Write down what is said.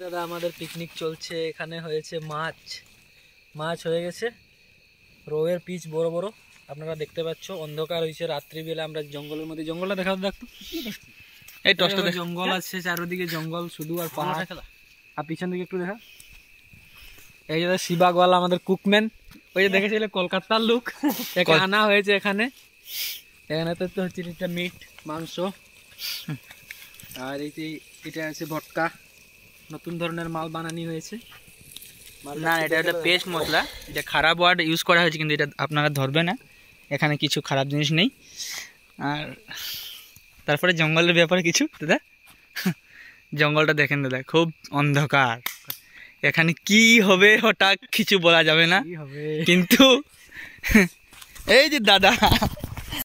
দাদা আমাদের পিকনিক চলছে। এখানে হয়েছে মাছ। মাছ হয়ে গেছে। রোয়ের পিচ বড় বড়। আপনারা দেখতে পাচ্ছ অন্ধকার হয়েছে। রাত্রিবেলা আমরা জঙ্গলের মধ্যে জঙ্গলটা দেখা দেখতো। এই টসটা জঙ্গল আছে চারিদিকে জঙ্গল শুধু আর পাহাড়। আর পিছন দিকে একটু দেখা। এই যে শিবাগওয়ালা আমাদের কুকম্যান ওই যে দেখেছিলে কলকাতার লুক। আনা হয়েছে এখানে। এখানে তো হচ্ছে মিট মাংস। আর এই যে এটা আছে ভটকা। নতুন ধরনের মাল বানানি হয়েছে। না এটা একটা পেস্ট মশলা এটা খারাপ ওয়ার্ড ইউজ করা হয়েছে কিন্তু এটা আপনারা ধরবে না। এখানে কিছু খারাপ জিনিস নেই। আর তারপরে জঙ্গলের ব্যাপারে কিছু দাদা? জঙ্গলটা দেখেন দাদা খুব অন্ধকার। এখানে কি হবে হঠাৎ কিছু বলা যাবে না। কিন্তু এই যে দাদা